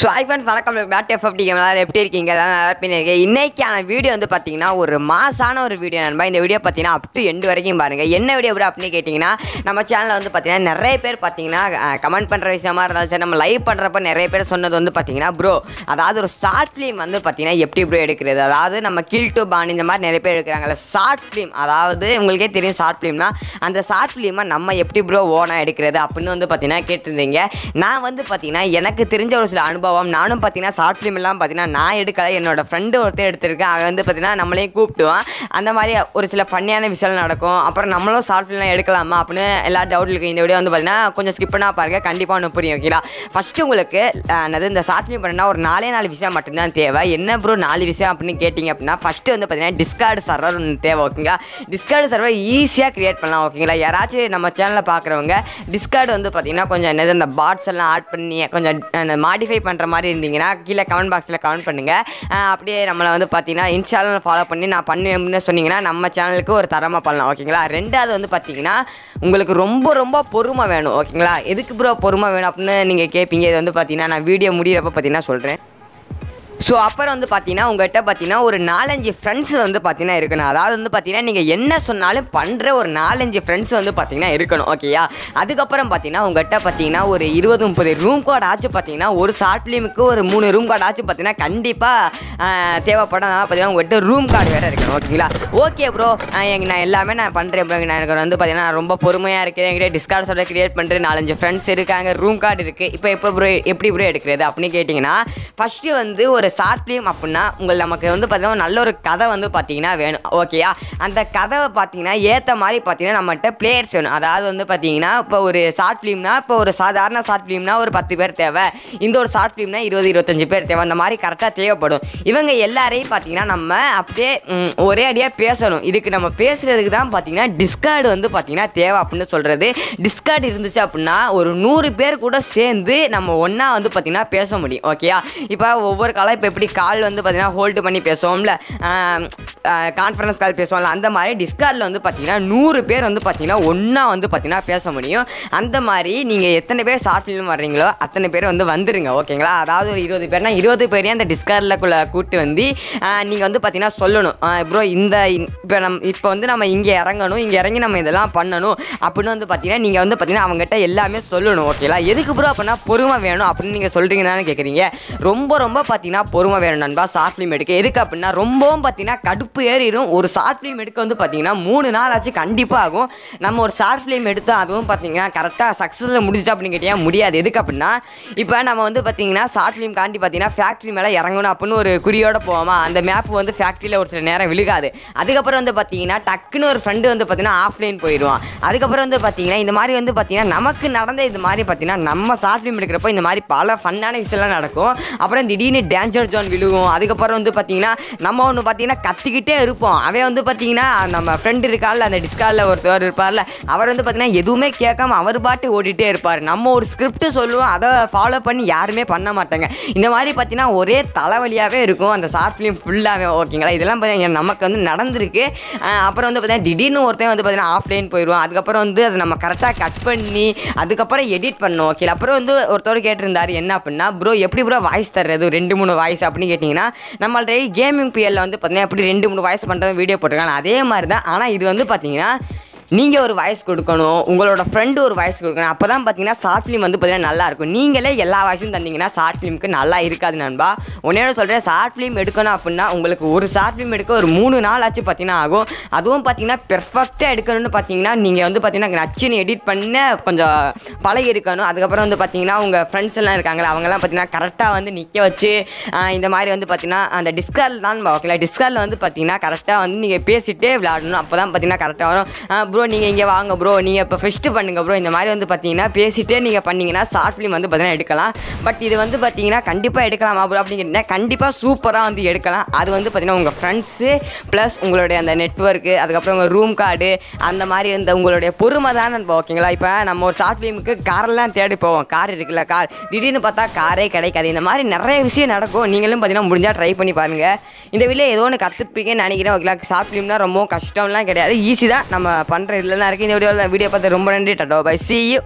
So ஐஃபன் வணக்கம். Bad FD எல்லாரும் எப்படி இருக்கீங்க? எல்லாம் நல்லா பண்ணியிருக்கேன் இன்னைக்கான வீடியோ வந்து பார்த்தீங்கன்னா ஒரு மாசான ஒரு வீடியோ நண்பா. இந்த வீடியோ பார்த்தீங்கன்னா அப் டு எண்டு வரைக்கும் பாருங்கள் என்ன வீடியோ ப்ரோ அப்படின்னு கேட்டிங்கன்னா நம்ம சேனலில் வந்து பார்த்தீங்கன்னா நிறைய பேர் பார்த்தீங்கன்னா கமெண்ட் பண்ணுற விஷயமா இருந்தாலும் சரி நம்ம லைவ் பண்ணுறப்ப நிறைய பேர் சொன்னது வந்து பார்த்தீங்கன்னா ப்ரோ அதாவது ஒரு ஷார்ட் ஃபிலிம் வந்து பார்த்தீங்கன்னா எப்படி ப்ரோ எடுக்கிறது? அதாவது நம்ம கில் டு பான் இந்த மாதிரி நிறைய பேர் எடுக்கிறாங்கல்ல ஷார்ட் ஃபிலிம் அதாவது உங்களுக்கே தெரியும் ஷார்ட் ஃபிலிம்னா அந்த ஷார்ட் ஃபிலிமை நம்ம எப்படி ப்ரோ ஓனாக எடுக்கிறது அப்படின்னு வந்து பார்த்தீங்கன்னா கேட்டிருந்தீங்க. நான் வந்து பார்த்தீங்கன்னா எனக்கு தெரிஞ்ச ஒரு சில அனுபவம் நானும் பார்த்தீங்கன்னா ஷார்ட் ஃபிலிம் எல்லாம் பார்த்தீங்கன்னா நான் எடுக்கல. என்னோட ஃப்ரெண்டு ஒருத்தர் எடுத்திருக்கேன். அவன் வந்து பார்த்தீங்கன்னா நம்மளையும் கூப்பிட்டுவான் அந்த மாதிரி ஒரு சில ஃபன்னியான விஷயம் நடக்கும். அப்புறம் நம்மளும் ஷார்ட் ஃபிலிம்லாம் எடுக்கலாமா அப்படின்னு எல்லா டவுட் இருக்கு. இந்த வீடியோ வந்து பார்த்தீங்கன்னா கொஞ்சம் ஸ்கிப் பண்ணால் பாருங்க. கண்டிப்பாக ஒன்று புரியும் ஓகேங்களா ஃபஸ்ட்டு உங்களுக்கு என்னது இந்த ஷார்ட் ஃபிலிம் பண்ணால் ஒரு நாலே நாலு விஷயம் மட்டும்தான் தேவை. என்ன ப்ரோ நாலு விஷயம் அப்படின்னு கேட்டிங்க அப்படின்னா ஃபஸ்ட்டு வந்து பார்த்தீங்கன்னா டிஸ்கார்டு சர்வர் ஒன்று தேவை ஓகேங்களா டிஸ்கார்டு சர்வர் ஈஸியாக கிரியேட் பண்ணலாம் ஓகேங்களா யாராச்சும் நம்ம சேனலில் பார்க்குறவங்க டிஸ்கார்டு வந்து பார்த்தீங்கன்னா கொஞ்சம் என்னது இந்த பாட்ஸ் எல்லாம் ஆட் பண்ணி கொஞ்சம் மாடிஃபை பண்ணுற மாதிரி இருந்தீங்கன்னா கீழே கமெண்ட் பாக்ஸில் கமெண்ட் பண்ணுங்கள் அப்படியே நம்மளை வந்து பார்த்தீங்கன்னா இன்ஸ்டாலில் ஃபாலோ பண்ணி நான் பண்ணுவேன்னு சொன்னீங்கன்னா நம்ம சேனலுக்கு ஒரு தரமாக பண்ணலாம் ஓகேங்களா ரெண்டாவது வந்து பார்த்தீங்கன்னா உங்களுக்கு ரொம்ப ரொம்ப பொறுமை வேணும் ஓகேங்களா எதுக்கு ப்ரோ பொறுமை வேணும் அப்படின்னு நீங்கள் கேட்பீங்க இது வந்து பார்த்தீங்கன்னா நான் வீடியோ முடிகிறப்ப பார்த்தீங்கன்னா சொல்கிறேன் ஸோ அப்புறம் வந்து பார்த்தீங்கன்னா உங்கள்கிட்ட பார்த்தீங்கன்னா ஒரு நாலஞ்சு ஃப்ரெண்ட்ஸ் வந்து பார்த்தீங்கன்னா இருக்கணும். அதாவது வந்து பார்த்தீங்கன்னா நீங்கள் என்ன சொன்னாலும் பண்ணுற ஒரு நாலஞ்சு ஃப்ரெண்ட்ஸ் வந்து பார்த்தீங்கன்னா இருக்கணும் ஓகேயா அதுக்கப்புறம் பார்த்தீங்கன்னா உங்கள்கிட்ட பார்த்தீங்கன்னா ஒரு இருபது முப்பது ரூம் கார்டு ஆச்சு பார்த்தீங்கன்னா ஒரு ஷார்ட் ஃபிலிமுக்கு ஒரு மூணு ரூம் கார்டு ஆச்சு பார்த்தீங்கன்னா கண்டிப்பாக தேவைப்படும். அதனால் பார்த்தீங்கன்னா உங்கள்கிட்ட ரூம் கார்டு வேறு இருக்கணும் ஓகேங்களா ஓகே ப்ரோ எனக்கு நான் எல்லாமே நான் பண்ணுறேன் ப்ரோ நான் எனக்கு வந்து பார்த்தீங்கன்னா நான் ரொம்ப பொறுமையாக இருக்கிறேன் என்கிட்ட டிஸ்கார்ட் சொல்ல கிரியேட் பண்ணுறேன் நாலஞ்சு ஃப்ரெண்ட்ஸ் இருக்காங்க ரூம் கார்டு இருக்குது இப்போ எப்போ ப்ரோ எப்படி ப்ரோ எடுக்கிறது அப்படின்னு கேட்டிங்கன்னா ஃபஸ்ட்டு வந்து ஒரு ஷார்ட் ஃபிலிம் அப்படின்னா உங்கள் நமக்கு வந்து பார்த்தீங்கன்னா நல்ல ஒரு கதை வந்து பார்த்தீங்கன்னா வேணும். ஓகேயா அந்த கதவை பார்த்தீங்கன்னா ஏற்ற மாதிரி பார்த்தீங்கன்னா நம்மகிட்ட பிளேயர்ஸ் வேணும். அதாவது வந்து பார்த்தீங்கன்னா இப்போ ஒரு ஷார்ட் ஃபிலிம்னா இப்போ ஒரு சாதாரண ஷார்ட் ஃபிலிம்னா ஒரு பத்து பேர் தேவை. இந்த ஒரு ஷார்ட் ஃபிலிம்னா இருபது இருபத்தஞ்சு பேர் தேவை. அந்த மாதிரி கரெக்டாக தேவைப்படும். இவங்க எல்லாரையும் பார்த்தீங்கன்னா நம்ம அப்படியே ஒரே அடியாக பேசணும். இதுக்கு நம்ம பேசுகிறதுக்கு தான் பார்த்தீங்கன்னா டிஸ்கார்டு வந்து பார்த்தீங்கன்னா தேவை அப்படின்னு சொல்கிறது டிஸ்கார்டு இருந்துச்சு அப்படின்னா ஒரு நூறு பேர் கூட சேர்ந்து நம்ம ஒன்றா வந்து பார்த்தீங்கன்னா பேச முடியும். ஓகேயா இப்போ ஒவ்வொரு காலம் இப்போ எப்படி கால் வந்து பார்த்தீங்கன்னா ஹோல்டு பண்ணி பேசுவோம்ல கான்ஃபரன்ஸ் கால் பேசுவோம்ல அந்த மாதிரி டிஸ்கார்டில் வந்து பார்த்தீங்கன்னா நூறு பேர் வந்து பார்த்தீங்கன்னா ஒன்றா வந்து பார்த்தீங்கன்னா பேச முடியும். அந்த மாதிரி நீங்கள் எத்தனை பேர் ஷார்ட் ஃபிலிம் வர்றீங்களோ அத்தனை பேர் வந்து வந்துருங்க ஓகேங்களா? அதாவது ஒரு இருபது பேர்னா இருபது பேரையும் அந்த டிஸ்கார்டில் கூப்பிட்டு வந்து நீங்கள் வந்து பார்த்தீங்கன்னா சொல்லணும். ப்ரோ இந்த இப்போ நம் இப்போ வந்து நம்ம இங்கே இறங்கணும் இங்கே இறங்கி நம்ம இதெல்லாம் பண்ணணும் அப்படின்னு வந்து பார்த்தீங்கன்னா நீங்கள் வந்து பார்த்தீங்கன்னா அவங்ககிட்ட எல்லாமே சொல்லணும் ஓகேங்களா? எதுக்கு ப்ரோ அப்படின்னா பொறுமை வேணும் அப்படின்னு நீங்கள் சொல்கிறீங்கன்னு கேட்குறீங்க ரொம்ப ரொம்ப பார்த்தீங்கன்னா பொறுமை வேணும் நண்பா. ஷார்ட் ஃபிலிம் எடுக்க. எதுக்கு அப்படின்னா ரொம்பவும் பார்த்தீங்கன்னா கடுப்பு ஏறிடும். ஒரு ஷார்ட் ஃபிலிம் எடுக்க வந்து பார்த்தீங்கன்னா மூணு நாள் ஆச்சு கண்டிப்பாக ஆகும். நம்ம ஒரு ஷார்ட் ஃபிலிம் எடுத்தால் அதுவும் பார்த்தீங்கன்னா கரெக்டாக சக்ஸஸில் முடிஞ்சா அப்படின்னு கேட்டியா? முடியாது. எதுக்கு அப்படின்னா இப்போ நம்ம வந்து பார்த்தீங்கன்னா ஷார்ட் ஃபிலிம் காண்டி பார்த்தீங்கன்னா ஃபேக்ட்ரி மேலே இறங்கணும் அப்படின்னு ஒரு குறியோட போவோமா? அந்த மேப் வந்து ஃபேக்ட்ரியில் ஒரு சில நேரம் விழுகாது. அதுக்கப்புறம் வந்து பார்த்தீங்கன்னா டக்குன்னு ஒரு ஃப்ரெண்டு வந்து பார்த்தீங்கன்னா ஆஃப்லைன் போயிடுவான். அதுக்கப்புறம் வந்து பார்த்தீங்கன்னா இந்த மாதிரி வந்து பார்த்தீங்கன்னா நமக்கு நடந்த இது மாதிரி பார்த்தீங்கன்னா நம்ம ஷார்ட் ஃபிலிம் எடுக்கிறப்போ இந்த மாதிரி பல ஃபன்னான விஷயம்லாம் நடக்கும். அப்புறம் திடீர்னு டேஞ்சர் ஜோன் விழுகும். அதுக்கப்புறம் வந்து பார்த்தீங்கன்னா நம்ம ஒன்று பார்த்தீங்கன்னா கத்திக்கிட்டே இருப்போம். அவன் வந்து பார்த்தீங்கன்னா நம்ம ஃப்ரெண்டு இருக்கார்ல அந்த டிஸ்கார்டில் ஒருத்தர் இருப்பார்ல அவர் வந்து பார்த்தீங்கன்னா எதுவுமே கேட்காம அவர் பாட்டு ஓடிட்டே இருப்பார். நம்ம ஒரு ஸ்கிரிப்ட் சொல்லுவோம் அதை ஃபாலோ பண்ணி யாருமே பண்ண மாட்டாங்க. இந்த மாதிரி பார்த்தீங்கன்னா ஒரே தலைவலியாகவே இருக்கும். அந்த ஷார்ட் ஃபிலிம் ஃபுல்லாகவே ஓகேங்களா இதெல்லாம் பார்த்தீங்கன்னா நமக்கு வந்து நடந்திருக்கு. அப்புறம் வந்து பார்த்தீங்கன்னா திடீர்னு ஒருத்தன் வந்து பார்த்தீங்கன்னா ஆஃப்லைன் போயிடுவோம் அதுக்கப்புறம் வந்து அதை நம்ம கரெக்டாக கட் பண்ணி அதுக்கப்புறம் எடிட் பண்ணோம் ஓகே அப்புறம் வந்து ஒருத்தர் கேட்டிருந்தார் என்ன அப்படின்னா ப்ரோ எப்படி ப்ரோ வாய்ஸ் தர்றது? ரெண்டு மூணு வாய்ஸ் வாய்ஸ் அப்படின்னு கேட்டிங்கன்னா நம்ம ஆல்ரெடி கேமிங் பிஎல்ல வந்து பார்த்தீங்கன்னா எப்படி ரெண்டு மூணு வாய்ஸ் பண்ணுறது வீடியோ போட்டிருக்காங்க. அதே மாதிரி தான் ஆனால் இது வந்து பார்த்தீங்கன்னா நீங்கள் ஒரு வாய்ஸ் கொடுக்கணும் உங்களோட ஃப்ரெண்டு ஒரு வாய்ஸ் கொடுக்கணும் அப்போ தான் பார்த்தீங்கன்னா ஷார்ட் ஃபிலிம் வந்து பார்த்தீங்கன்னா நல்லாயிருக்கும் நீங்களே எல்லா வாய்ஸும் தந்தீங்கன்னா ஷார்ட் ஃபிலிமுக்கு நல்லா இருக்காது நண்பா. உன்னோட சொல்கிறேன் ஷார்ட் ஃபிலிம் எடுக்கணும் அப்படின்னா உங்களுக்கு ஒரு ஷார்ட் ஃபிலிம் எடுக்க ஒரு மூணு நாள் ஆச்சு பார்த்தீங்கன்னா ஆகும். அதுவும் பார்த்தீங்கன்னா பெர்ஃபெக்டாக எடுக்கணும்னு பார்த்தீங்கன்னா நீங்கள் வந்து பார்த்தீங்கன்னா நச்சுன்னு எடிட் பண்ண கொஞ்சம் பழகி இருக்கணும். அதுக்கப்புறம் வந்து பார்த்தீங்கன்னா உங்கள் ஃப்ரெண்ட்ஸ் எல்லாம் இருக்காங்களா அவங்கெல்லாம் பார்த்தீங்கன்னா கரெக்டாக வந்து நிற்க வச்சு இந்த மாதிரி வந்து பார்த்தீங்கன்னா அந்த டிஸ்கால் தான் ஓகேங்களா டிஸ்கார்டில் வந்து பார்த்தீங்கன்னா கரெக்டாக வந்து நீங்கள் பேசிட்டே விளையாடணும். அப்போ தான் பார்த்தீங்கன்னா கரெக்டாக வரும். ப்ரோ நீங்கள் இங்கே வாங்க ப்ரோ நீங்கள் இப்போ ஃபெஸ்ட்டு பண்ணுங்கள் ப்ரோ இந்த மாதிரி வந்து பார்த்தீங்கன்னா பேசிட்டே நீங்கள் பண்ணீங்கன்னா ஷார்ட் ஃபிலிம் வந்து பார்த்தீங்கன்னா எடுக்கலாம். பட் இது வந்து பார்த்தீங்கன்னா கண்டிப்பாக எடுக்கலாமா ப்ரோ அப்படின்னு கண்டிப்பாக சூப்பராக வந்து எடுக்கலாம். அது வந்து பார்த்தீங்கன்னா உங்கள் ஃப்ரெண்ட்ஸு ப்ளஸ் உங்களுடைய அந்த நெட்ஒர்க்கு அதுக்கப்புறம் உங்கள் ரூம் கார்டு அந்த மாதிரி இந்த உங்களுடைய பொறுமை தான் நம்ம ஓகேங்களா இப்போ நம்ம ஒரு ஷார்ட் ஃபிலிமுக்கு காரெல்லாம் தேடி போவோம். கார் இருக்குல்ல கார் திடீர்னு பார்த்தா காரே கிடைக்காது. இந்த மாதிரி நிறைய விஷயம் நடக்கும். நீங்களும் பார்த்தீங்கன்னா முடிஞ்சால் ட்ரை பண்ணி பாருங்கள் இந்த வீட்டில் ஏதோ ஒன்று கற்றுப்பீங்கன்னு நினைக்கிறேன் ஓகேங்களா ஷார்ட் ஃபிலிம்னா ரொம்ப கஷ்டம்லாம் கிடையாது. ஈஸி தான். நம்ம பண்ணுற இதில் தான் இருக்குது இந்த வீடியோவில் வீடியோ பார்த்து ரொம்ப நன்றி டட்டோ பை சி யூ